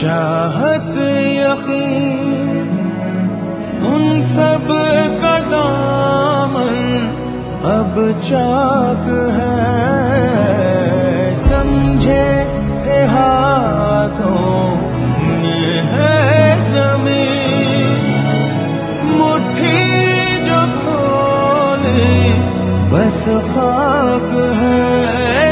चाहत यकीन उन सब का दामन अब चाक है समझे ये हाथों ये है जमीन मुट्ठी जो खोले बस खाक है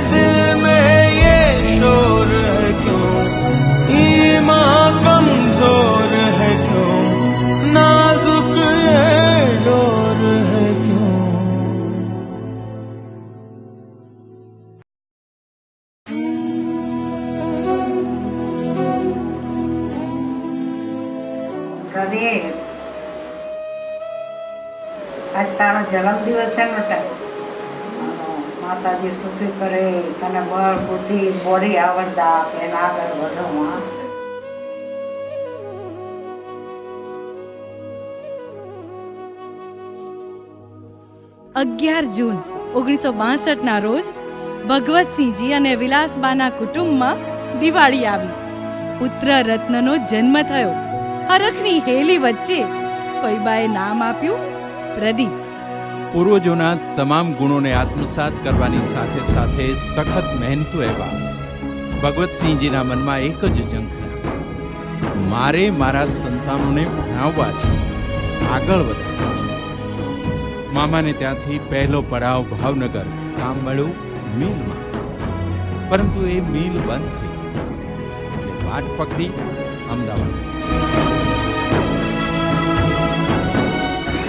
પ્રદીપ આજ તારો જન્મદિવસ છે ને બેટા. માતાજી સુખી કરે, તને બળ, બુદ્ધિ બોરી આવડતા અગિયાર જૂન, ઓગણીસો બાસઠના રોજ, ભગવતસિંહજી અને વિલાસબાના કુટુંબમાં દિવાળી આવી. પુત્ર રત્નનો જન્મ થયો. હરખની હેલી વચ્ચે ફૈબાએ નામ આપ્યું પ્રદીપ. પૂર્વજોના તમામ ગુણોને આત્મસાત કરવાની સાથે સાથે સખત મહેનતુ એવા ભગવતસિંહજીના મનમાં એક જ ઝંખના મારે મારા સંતાનોને ભણાવવા છે, આગળ વધારવા છે. મામાને ત્યાંથી પહેલો પડાવ ભાવનગર કામ મળ્યું મિલમાં પરંતુ એ મિલ બંધ થઈ એટલે વાટ પકડી અમદાવાદ.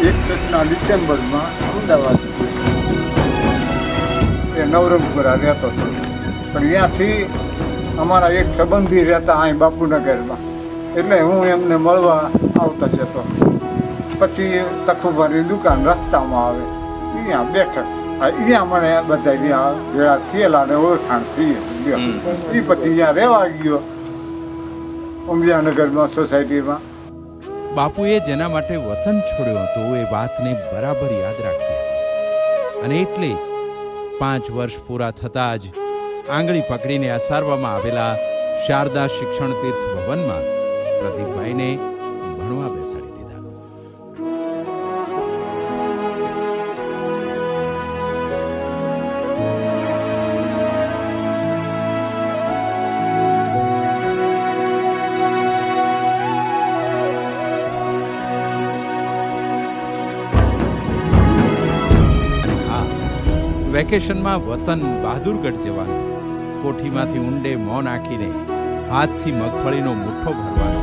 એકસઠના ડિસેમ્બરમાં અમદાવાદ. એ નવરંગપુરા રહેતો હતો. પણ ત્યાંથી અમારા એક સંબંધી રહેતા અહીં બાપુનગરમાં. એટલે હું એમને મળવા આવતો જતો પછી તખુભાની દુકાન રસ્તામાં આવે. અહીંયા બેઠક. અહીંયા મને બધા ત્યાં ભેળા થયેલા ને ઓળખાણ થઈ ગયો એ પછી અહીંયા રહેવા ગયો. ઉમિયાનગરમાં સોસાયટીમાં. બાપુએ જેના માટે વતન છોડ્યું હતું, એ વાતને બરાબર યાદ રાખી અને એટલે જ પાંચ વર્ષ પૂરા થતાં જ આંગળી પકડીને અસારવામાં આવેલા શારદા શિક્ષણ તીર્થ ભવનમાં પ્રદીપભાઈને ભણવા બેસાડી વેકેશનમાં વતન બહાદુરગઢ જવાનું. કોઠીમાંથી ઊંડે મોં નાખીને હાથથી મગફળીનો મુઠ્ઠો ભરવાનો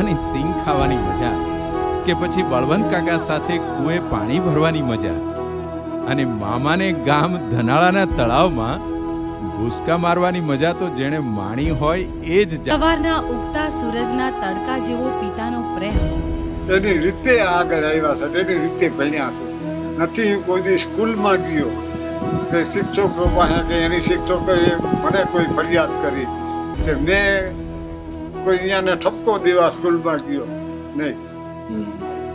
અને સિંગ ખાવાની મજા કે પછી બળવંત કાકા સાથે કુએ પાણી ભરવાની મજા અને મામાને ગામ ધનાળાના તળાવમાં ભૂસકા મારવાની મજા તો જેણે માણી હોય એ જ જાણે. સવારના ઉગતા સૂરજના તડકા જેવો પિતાનો પ્રેમ એની રીતે આગળ આવ્યા છે એની રીતે ભણ્યા છે. નથી કોઈ સ્કૂલમાં ગયો. કે શિક્ષકો પાસે કે એની શિક્ષકોએ મને કોઈ ફરિયાદ કરી કે મેં કોઈ અહીંયાને ઠપકો દેવા સ્કૂલમાં ગયો નહીં.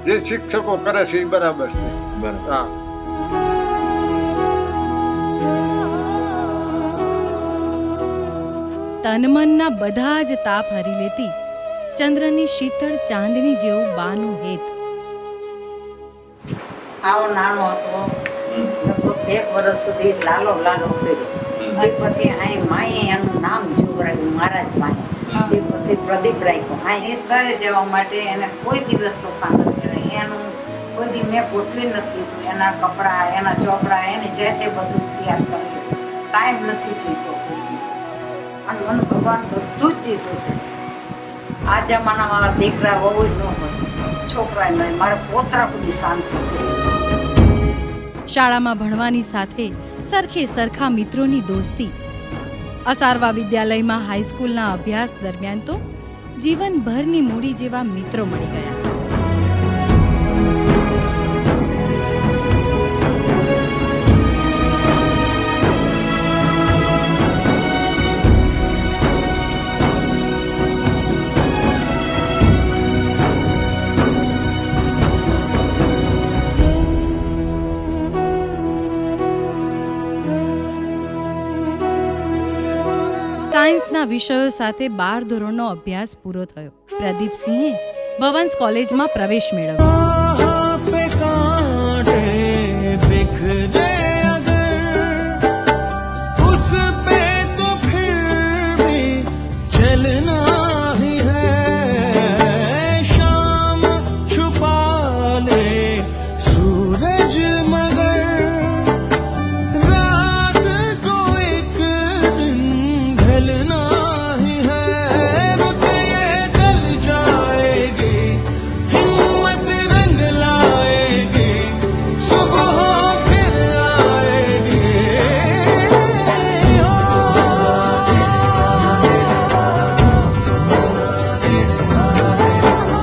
જે શિક્ષકો કરે છે એ બરાબર છે. હા. તનમનના બધા જ તાપ હરી લેતી ચંદ્રની શીતળ ચાંદની જેવું બાનું હેત. આવો નાનો હતો. એક વર્ષ સુધી લાલો લાલો કર્યો પછી અહીં માએ એનું નામ જોવરાયું મહારાજ પાસે એ પછી પ્રદીપ રાખ્યો. અહીં એ સરે જવા માટે એને કોઈ દિવસ તોફાન નથી કર્યા એનું કોઈ દી મેં ગોઠવી નથી દીધું. એના કપડાં એના ચોપડા એને જે તે બધું તૈયાર કર્યું. ટાઈમ નથી જોઈતો અને મને ભગવાન બધું જ દીધું છે. આ જમાનામાં દીકરા બહુ જ ન હોય. છોકરા નહીં. મારા પોતરા બધી શાંતિ છે. શાળામાં ભણવાની સાથે સરખે સરખા મિત્રોની દોસ્તી. અસારવા વિદ્યાલયમાં હાઈસ્કૂલના અભ્યાસ દરમિયાન તો જીવનભરની મૂડી જેવા મિત્રો મળી ગયા. સાયન્સના વિષયો સાથે બાર ધોરણનો અભ્યાસ પૂરો થયો. પ્રદીપસિંહે ભવન્સ કોલેજમાં પ્રવેશ મેળવ્યો.